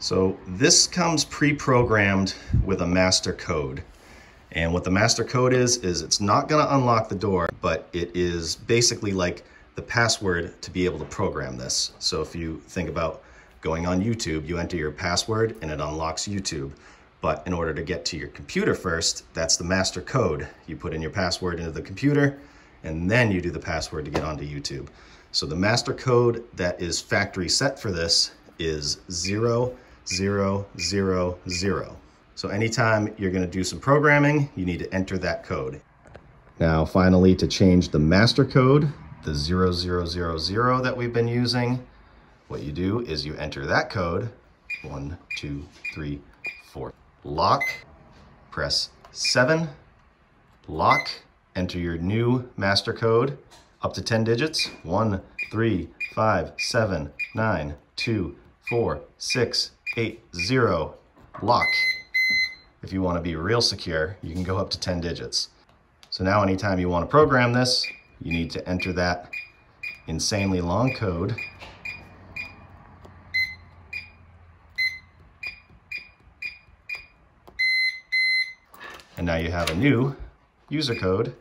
So this comes pre-programmed with a master code. And what the master code is, is it's not gonna unlock the door, but it is basically like the password to be able to program this. So if you think about going on YouTube, you enter your password and it unlocks YouTube. But in order to get to your computer first, that's the master code. You put in your password into the computer and then you do the password to get onto YouTube. So the master code that is factory set for this is 0000. So anytime you're gonna do some programming, you need to enter that code. Now finally, to change the master code, the 0000 that we've been using, what you do is you enter that code, one, two, three, four. Lock, press seven, lock, enter your new master code, up to 10 digits, one, three, five, seven, nine, two, four, six, eight, zero, lock. If you wanna be real secure, you can go up to 10 digits. So now anytime you wanna program this, you need to enter that insanely long code And now you have a new user code